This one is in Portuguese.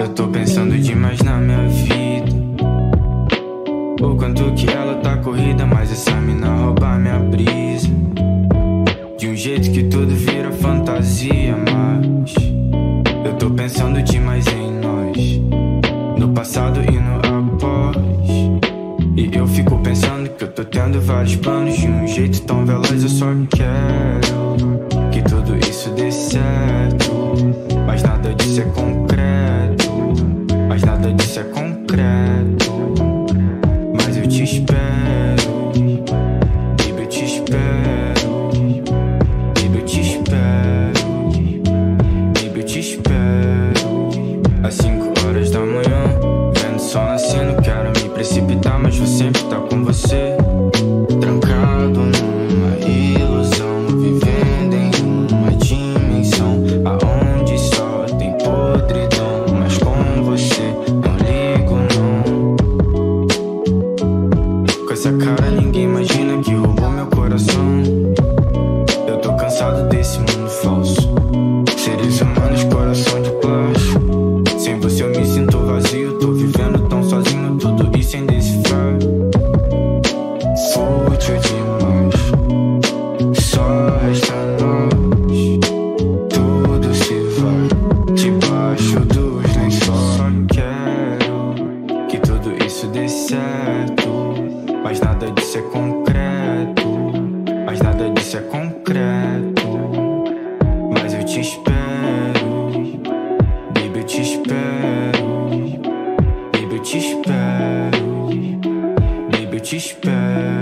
Eu tô pensando demais na minha vida. O quanto que ela tá corrida, mas essa mina rouba minha brisa. De um jeito que tudo vira fantasia, mas eu tô pensando demais em nós. No passado e no após. E eu fico pensando que eu tô tendo vários planos de um jeito tão veloz. Eu só quero mas vou sempre estar com você. Trancado numa ilusão, vivendo em uma dimensão aonde só tem podridão. Mas com você, não ligo não. Com essa cara, ninguém imagina que roubou meu coração. Fútil demais. Só resta nós. Tudo se vai debaixo dos lençóis. Só quero que tudo isso dê certo. Mas nada disso é concreto. Mas nada disso é concreto. Mas eu te espero, baby, eu te espero, baby, eu te espero, baby, eu te espero.